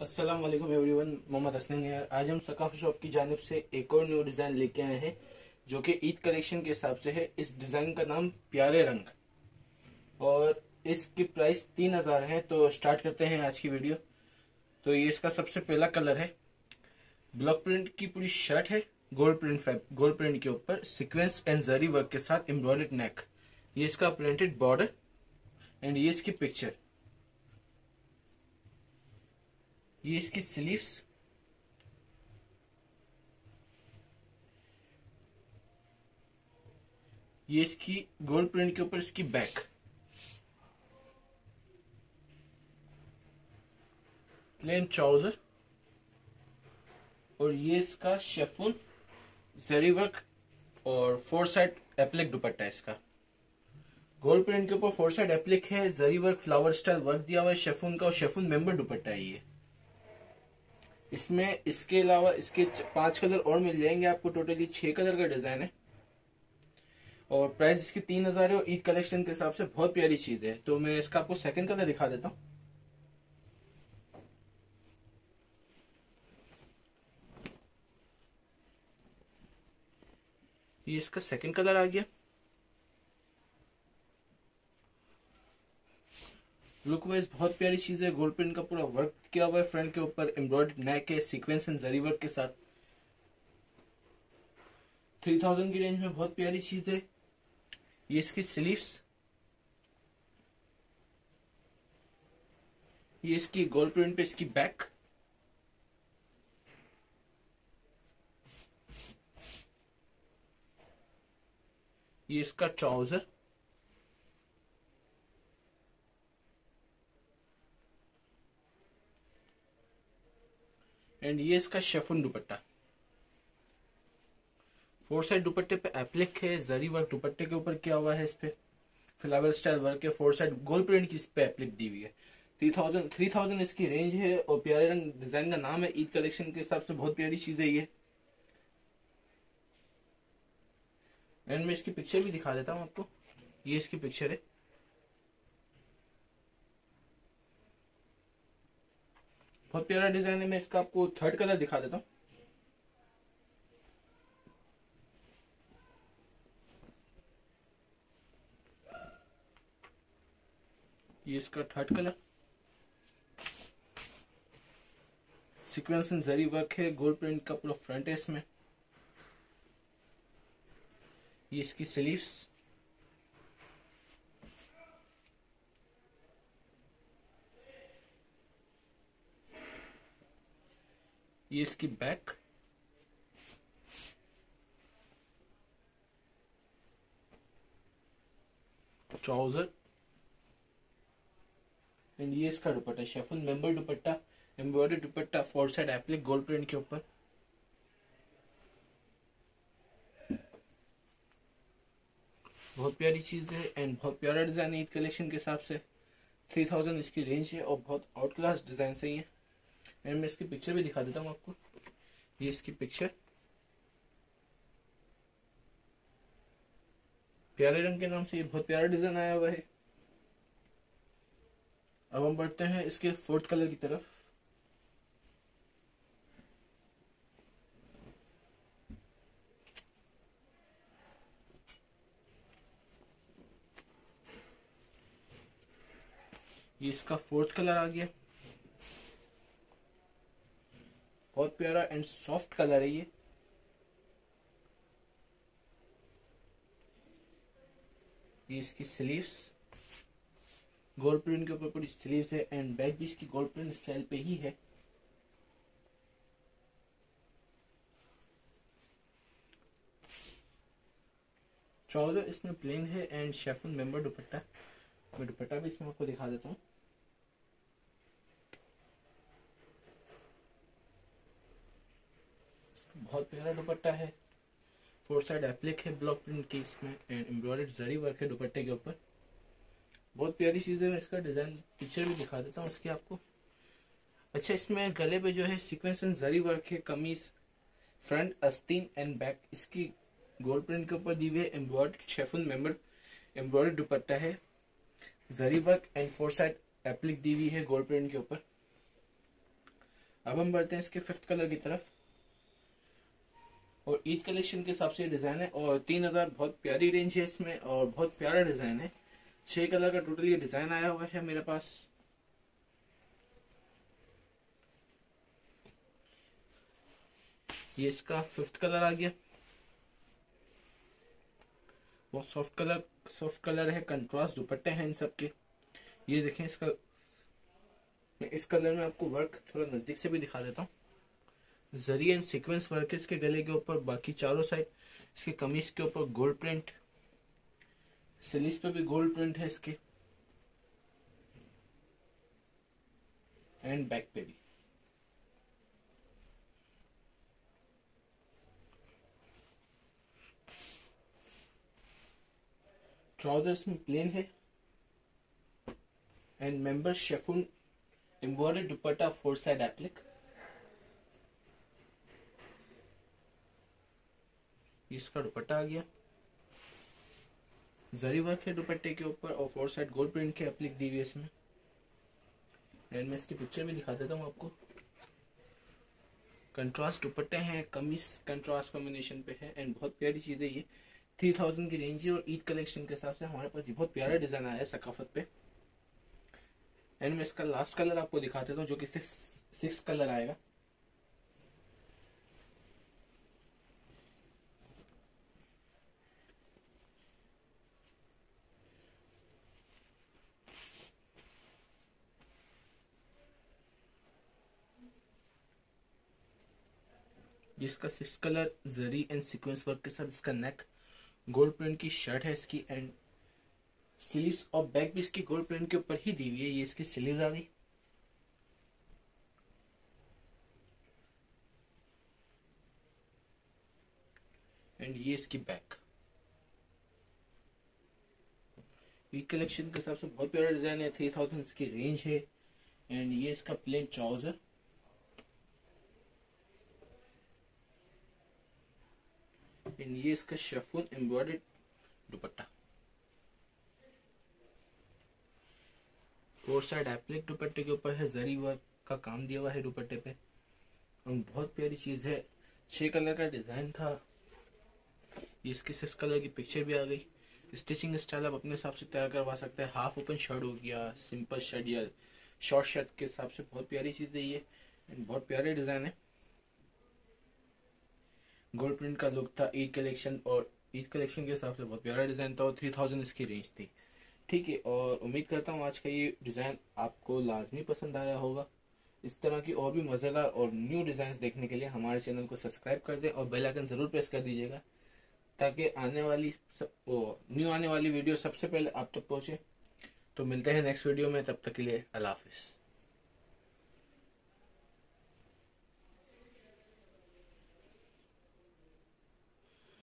वालेकुम एवरीवन मोहम्मद हसनैन है आज हम सकाफी शॉप की जानब से एक और न्यू डिज़ाइन लेके आए हैं, जो कि ईद कलेक्शन के हिसाब से है। इस डिज़ाइन का नाम प्यारे रंग। और इसकी प्राइस तीन हज़ार है तो स्टार्ट करते हैं आज की वीडियो तो ये इसका सबसे पहला कलर है। ब्लॉक प्रिंट की पूरी शर्ट है गोल्ड प्रिंट गोल्ड प्रिंट के ऊपर सिक्वेंस एंड जरी वर्क के साथ एम्ब्रॉयड नेक ये इसका प्रिंटेड बॉर्डर एंड ये इसकी पिक्चर ये इसकी स्लीव्स ये इसकी गोल्ड प्रिंट के ऊपर इसकी बैक प्लेन ट्राउज़र और ये इसका शेफून जरी वर्क और फोर साइड एप्लिक दुपट्टा है इसका. गोल्ड प्रिंट के ऊपर फोर साइड एप्लिक है zari work flower style work दिया हुआ है शेफून का और शेफून मेंबर दुपट्टा है ये. इसमें इसके अलावा इसके पाँच कलर और मिल जाएँगे आपको टोटली छह कलर का डिज़ाइन है। और प्राइस इसकी तीन हज़ार है और ईद कलेक्शन के हिसाब से बहुत प्यारी चीज़ है। तो मैं इसका आपको सेकंड कलर दिखा देता हूँ। ये इसका सेकंड कलर आ गया। लुक वाइज बहुत प्यारी चीज़ है। गोल्ड प्रिंट का पूरा वर्क किया हुआ है फ्रंट के ऊपर एम्ब्रॉयड नेक है सीक्वेंस एंड जरी वर्क के साथ। थ्री थाउज़ेंड की रेंज में बहुत प्यारी चीज़ है। ये इसकी स्लीव्स ये इसकी गोल्ड प्रिंट पे इसकी बैक ये इसका ट्राउज़र एंड ये इसका शेफुन दुपट्टा। फोर साइड दुपट्टे पे एप्लिक है जरी वर्क दुपट्टे के ऊपर क्या हुआ है इस पे? फ्लावर स्टाइल वर्क है फोर साइड गोल्ड प्रिंट की इस पे एप्लिक दी हुई है। थ्री थाउज़ेंड थ्री थाउज़ेंड इसकी रेंज है और प्यारे रंग डिज़ाइन का नाम है ईद कलेक्शन के हिसाब से बहुत प्यारी चीज़ है ये। एंड मैं इसकी पिक्चर भी दिखा देता हूँ आपको। ये इसकी पिक्चर है। बहुत प्यारा डिज़ाइन है, मैं इसका आपको थर्ड कलर दिखा देता हूँ। ये इसका third colour sequence and zari work है गोल्ड प्रिंट का पूरा फ्रंट है इसमें। ये इसकी स्लीव्स ये इसकी बैक ट्राउज़र एंड ये इसका दुपट्टा शेफुल मेंबर दुपट्टा एम्ब्रॉयडरी दुपट्टा four side applique gold print के ऊपर। बहुत प्यारी चीज़ है एंड बहुत प्यारा डिज़ाइन है, ईद कलेक्शन के हिसाब से। थ्री थाउज़ेंड इसकी रेंज है और बहुत आउट क्लास डिज़ाइन सही है। एंड मैं इसकी पिक्चर भी दिखा देता हूँ आपको। ये इसकी पिक्चर प्यारे रंग के नाम से ये बहुत प्यारा डिज़ाइन आया हुआ है। अब हम बढ़ते हैं इसके फोर्थ कलर की तरफ़। ये इसका फोर्थ कलर आ गया। बहुत प्यारा एंड सॉफ्ट कलर है ये। ये इसकी स्लीव्स गोल्ड प्रिंट के ऊपर पूरी स्लीव्स है एंड बैक भी इसकी गोल्ड प्रिंट स्टाइल पे ही है। ट्राउज़र इसमें प्लेन है एंड शेफन मेंबर दुपट्टा। मैं दुपट्टा भी इसमें आपको दिखा देता हूँ। बहुत प्यारा दुपट्टा है। फोर साइड एप्लिक है ब्लॉक प्रिंट की इसमें एंड एम्ब्रॉयड जरी वर्क है दुपट्टे के ऊपर। बहुत प्यारी चीज़ है, मैं इसका डिज़ाइन पिक्चर भी दिखा देता हूँ इसकी आपको। अच्छा इसमें गले पे जो है सीक्वेंस एंड जरी वर्क है, कमीज फ्रंट अस्तीन एंड बैक इसकी गोल्ड प्रिंट के ऊपर दी हुई है एम्ब्रॉयड शेफुन मेंबर एम्ब्रॉयड दुपट्टा है। जरी work and four side applique दी हुई है गोल्ड प्रिंट के ऊपर। अब हम बढ़ते हैं इसके फिफ्थ कलर की तरफ़। और ईद कलेक्शन के हिसाब से डिज़ाइन है और तीन हज़ार बहुत प्यारी रेंज है इसमें और बहुत प्यारा डिज़ाइन है। छह कलर का टोटल ये डिज़ाइन आया हुआ है मेरे पास। ये इसका फिफ्थ कलर आ गया। बहुत सॉफ्ट कलर सॉफ्ट कलर है कंट्रास्ट दुपट्टे हैं इन सब के। ये देखें इसका, मैं इस कलर में आपको वर्क थोड़ा नज़दीक से भी दिखा देता हूँ। ज़रिए एंड सीक्वेंस वर्क इसके गले के ऊपर, बाकी चारों साइड इसके कमीज के ऊपर गोल्ड प्रिंट सिलीस पे भी गोल्ड प्रिंट है इसके एंड बैक पे भी। ट्राउजर्स में प्लेन है एंड मेंबर शेफुन एम्बॉर्डेड दुपट्टा फोर साइड एप्लिक इसका दुपट्टा आ गया। जरी वर्क है दुपट्टे के ऊपर और फोर साइड गोल्ड प्रिंट के एप्लिक दी हुई इसमें एंड मैं इसकी पिक्चर भी दिखा देता हूँ आपको। कंट्रास्ट दुपट्टे हैं, कमीज कंट्रास्ट कॉम्बिनेशन पे है एंड बहुत प्यारी चीज़ है ये। थ्री थाउज़ेंड की रेंज है और ईद कलेक्शन के हिसाब से हमारे पास ये बहुत प्यारा डिज़ाइन आया है सकाफत पे। एंड मैं इसका लास्ट कलर आपको दिखा देता हूँ जो कि सिक्स सिक्स कलर आएगा। जिसका six colour, zari and sequence work के साथ इसका नेक गोल्ड प्रिंट की शर्ट है इसकी एंड स्लीव्स और बैक भी इसकी गोल्ड प्रिंट के ऊपर ही दी हुई है। ये इसकी स्लीव्स आ गई। एंड ये इसकी बैक ये कलेक्शन के हिसाब से बहुत प्यारा डिज़ाइन है। थ्री थाउज़ेंड इसकी रेंज है। एंड ये इसका प्लेन ट्राउज़र एंड ये इसका शेफून एम्ब्रॉयडेड दुपट्टा फोर साइड एप्लिक दुपट्टे के ऊपर है जरी वर्क का काम दिया हुआ है दुपट्टे पे और बहुत प्यारी चीज़ है। छह कलर का डिज़ाइन था। इसकी सिक्स कलर की पिक्चर भी आ गई। स्टिचिंग स्टाइल आप अपने हिसाब से तैयार करवा सकते हैं। हाफ़ ओपन शर्ट हो गया सिंपल शर्ट या शॉर्ट शर्ट के हिसाब से बहुत प्यारी चीज़ है ये। बहुत प्यारे डिज़ाइन है। गोल्ड प्रिंट का लुक था, ईद कलेक्शन और ईद कलेक्शन के हिसाब से बहुत प्यारा डिज़ाइन था और थ्री थाउज़ेंड इसकी रेंज थी। ठीक है, और उम्मीद करता हूँ आज का ये डिज़ाइन आपको लाजमी पसंद आया होगा। इस तरह की और भी मज़ेदार और न्यू डिज़ाइन देखने के लिए हमारे चैनल को सब्सक्राइब कर दें और बेल आइकन ज़रूर प्रेस कर दीजिएगा, ताकि आने वाली सब न्यू आने वाली वीडियो सबसे पहले आप तक पहुँचे। तो मिलते हैं नेक्स्ट वीडियो में, तब तक के लिए अल्लाह हाफिज़।